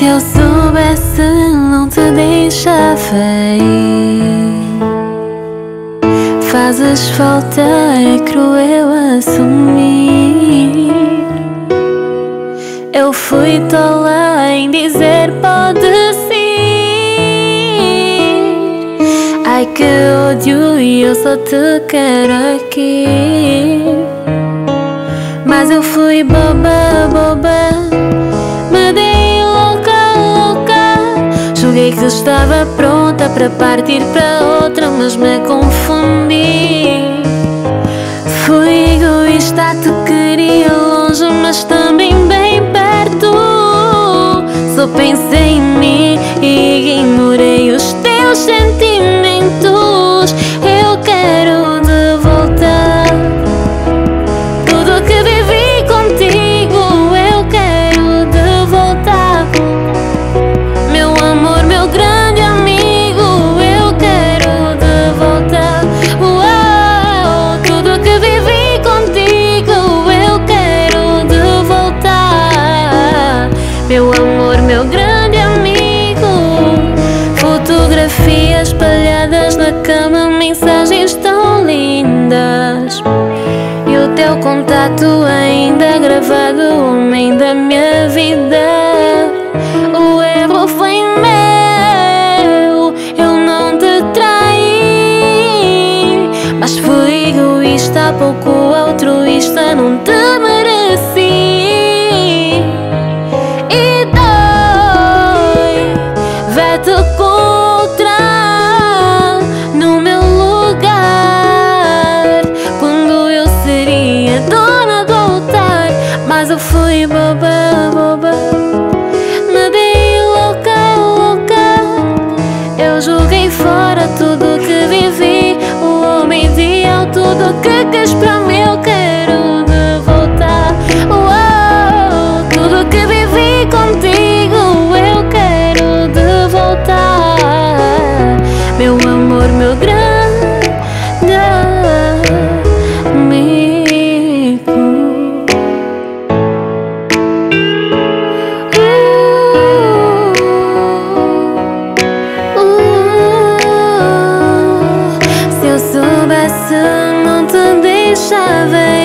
Se eu soubesse, não te deixava ir. Fazes falta, é cruel assumir. Eu fui tola em dizer pode ser. Ai que ódio e eu só te quero aqui. Mas eu fui boba, boba. Que estava pronta para partir para outra, mas me confundi. Meu amor, meu grande amigo. Fotografias espalhadas na cama, mensagens tão lindas. E o teu contato ainda gravado, homem da minha vida. O erro foi meu, eu não te traí. Mas fui egoísta, pouco altruísta, não te for you, Seven.